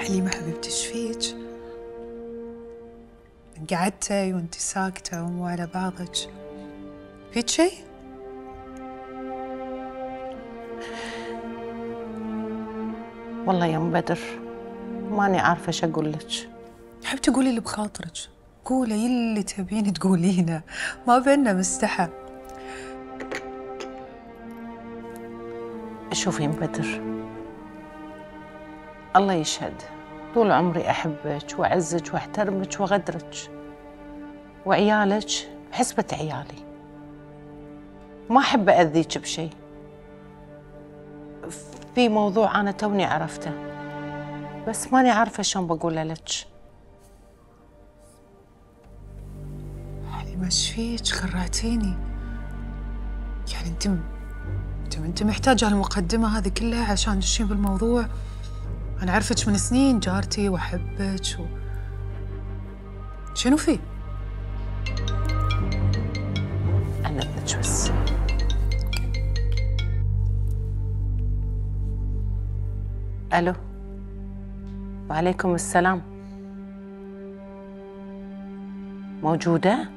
حليمة حبيبتي فيك؟ قعدتي وأنت ساكتة ومو على بعضك. فيك شيء؟ والله يا أم بدر ماني عارفة إيش أقول لك. حبيبتي قولي اللي بخاطرك. قولي اللي تبين تقولينه. ما بينا مستحى شوفي أم بدر الله يشهد. طول عمري أحبك وأعزك وأحترمك وأغدرك وعيالك بحسبة عيالي. ما أحب اذيك بشيء. في موضوع أنا توني عرفته بس ماني عارفة شلون بقوله لك. حليمة إيش فيك خرعتيني يعني أنت أنت محتاجة هالمقدمة هذه كلها عشان تشين بالموضوع. أنا اعرفك من سنين جارتي وأحبك و... شنو في؟ أنا ابنك بس ألو؟ وعليكم السلام. موجودة؟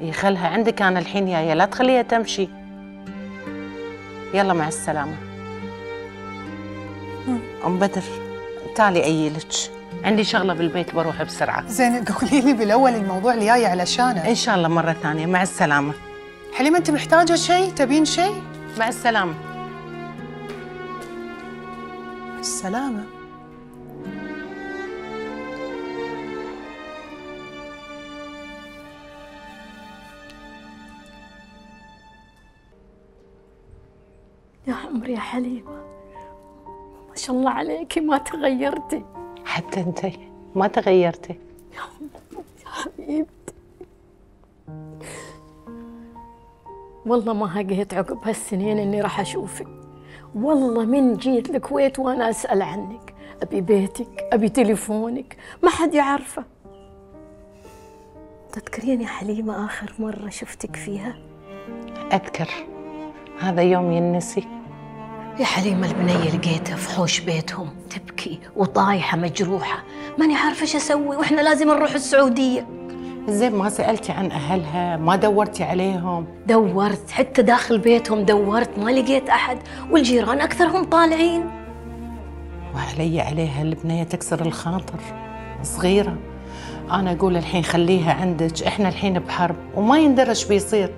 إي خلها عندك أنا الحين جاية لا تخليها تمشي. يلا مع السلامة. أم بدر تعالي ايلك عندي شغلة بالبيت بروح بسرعة. زين قولي لي بالأول الموضوع اللي جاي علشانه. إن شاء الله مرة ثانية. مع السلامة. حليمة أنت محتاجة شيء؟ تبين شيء؟ مع السلامة. السلامة. يا عمري يا حليمة. ما شاء الله عليكي ما تغيرتي. حتى انت ما تغيرتي. حبيبتي والله ما هقيت عقب هالسنين إني راح أشوفك. والله من جيت الكويت وأنا أسأل عنك. أبي بيتك أبي تليفونك ما حد يعرفه. تذكرين يا حليمة آخر مرة شفتك فيها؟ أذكر. هذا يوم ينسي. يا حليمة البنية لقيتها في حوش بيتهم تبكي وطايحة مجروحة. ماني عارفة إيش أسوي وإحنا لازم نروح السعودية. زين ما سألتي عن أهلها ما دورتي عليهم؟ دورت حتى داخل بيتهم دورت ما لقيت أحد والجيران أكثرهم طالعين. وعلي عليها البنية تكسر الخاطر صغيرة. أنا أقول الحين خليها عندك إحنا الحين بحرب وما يندرى إيش بيصير.